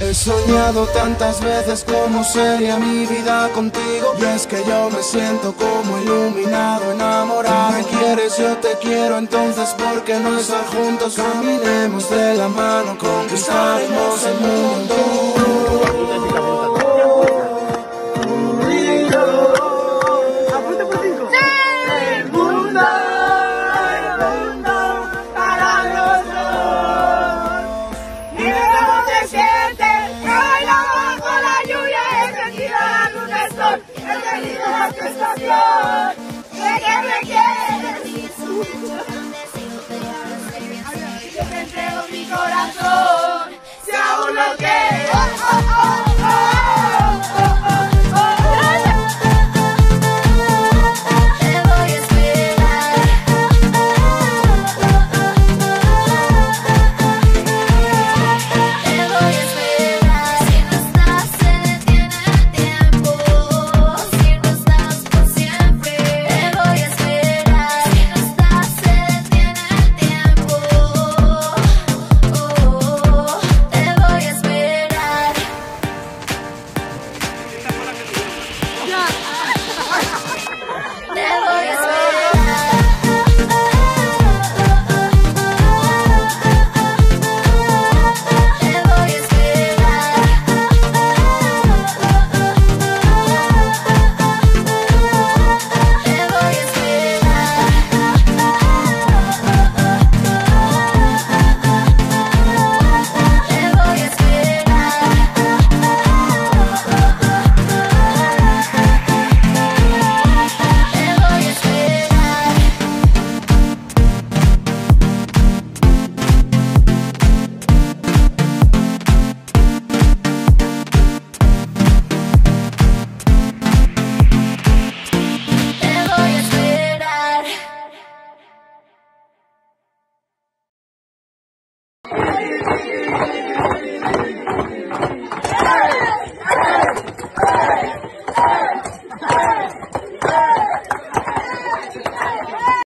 He soñado tantas veces cómo sería mi vida contigo. Y es que yo me siento como iluminado, enamorado. Si me quieres, yo te quiero, entonces ¿por qué no estar juntos? Caminemos de la mano, conquistaremos el mundo. El mundo.